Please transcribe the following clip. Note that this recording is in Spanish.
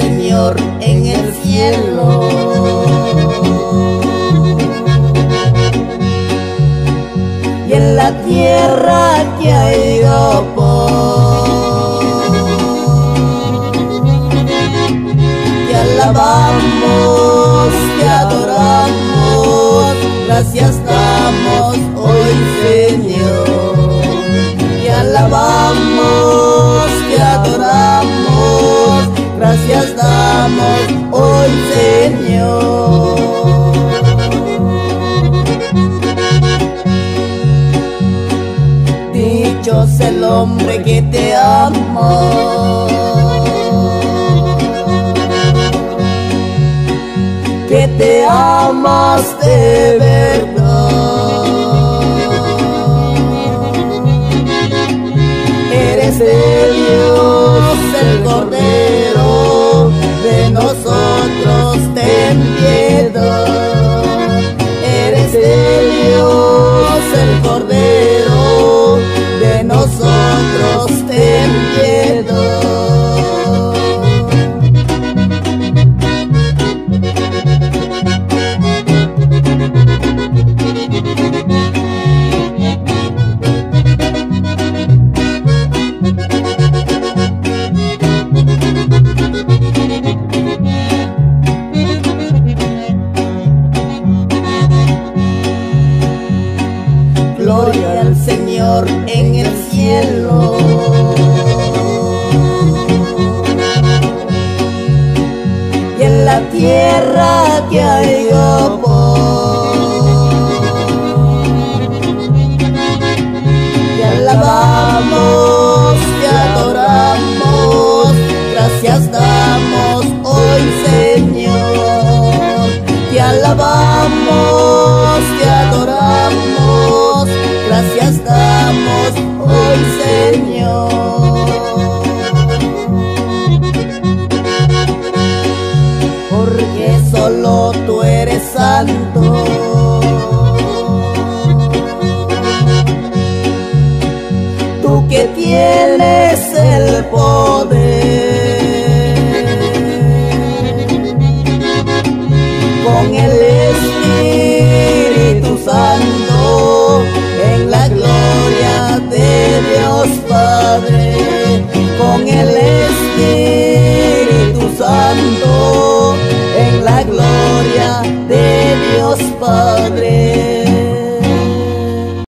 Señor en el cielo. Y en la tierra que hay por Te alabamos, te adoramos, gracias hoy Señor. es el hombre que te amo. Que te amas de verdad. Eres el Dios, understand. En el cielo. Y en la tierra que hay por. Te alabamos, te adoramos, gracias damos hoy Señor. Te alabamos, Porque solo tú eres santo. Tú que tienes de Dios Padre.